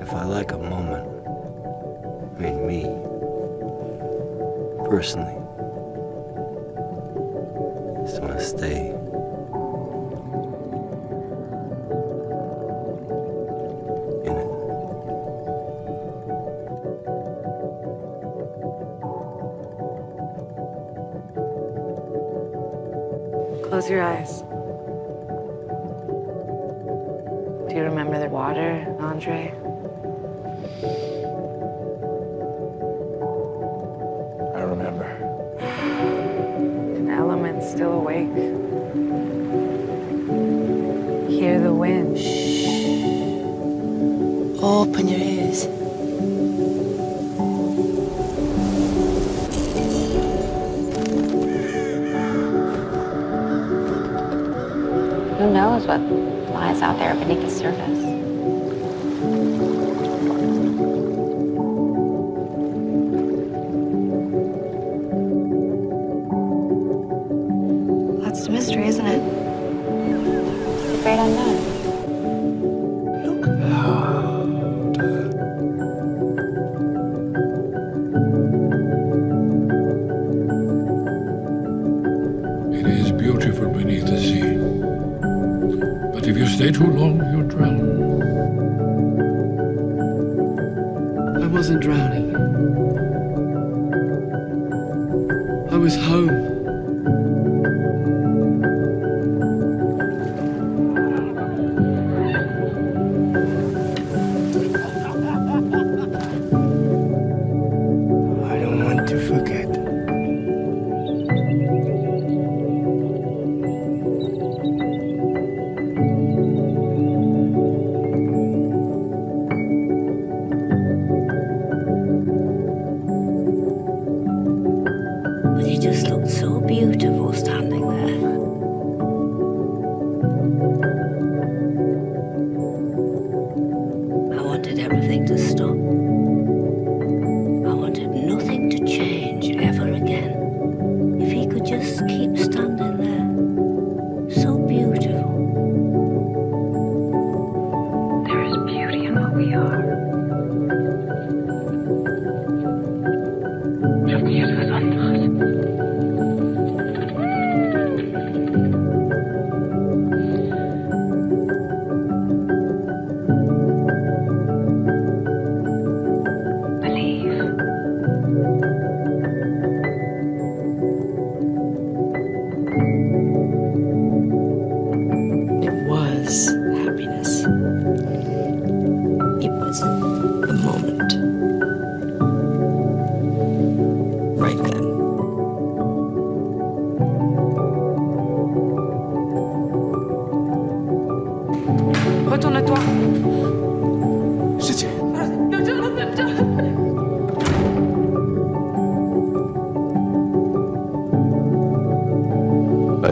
If I like a moment, I mean me, personally, want to stay. Close your eyes. Do you remember the water, Andre? I remember. An element still awake. Hear the wind. Open your ears. Who knows what lies out there beneath the surface? That's the mystery, isn't it? The great unknown. If you stay too long, you'll drown. I wasn't drowning. I was home. Just looked so beautiful standing there. I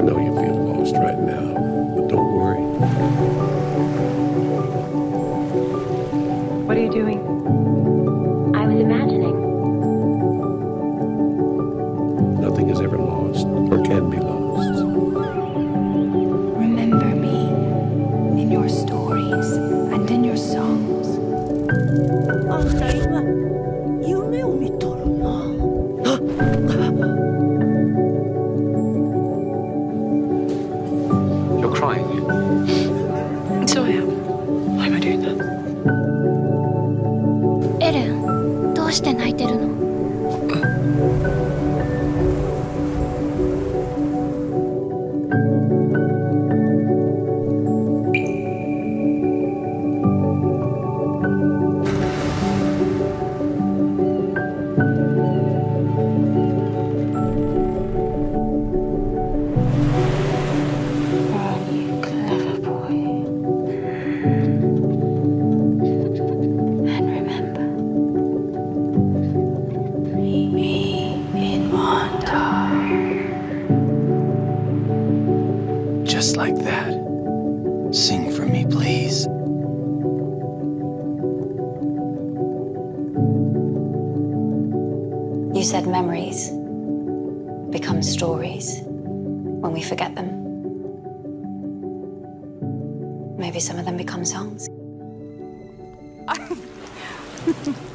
know you feel lost right now, but don't worry. What are you doing? I was imagining. Nothing is ever lost or can be lost. Crying. So I am. Why am I doing that? エレン、どうして泣いて like that. Sing for me, please. You said memories become stories when we forget them. Maybe some of them become songs.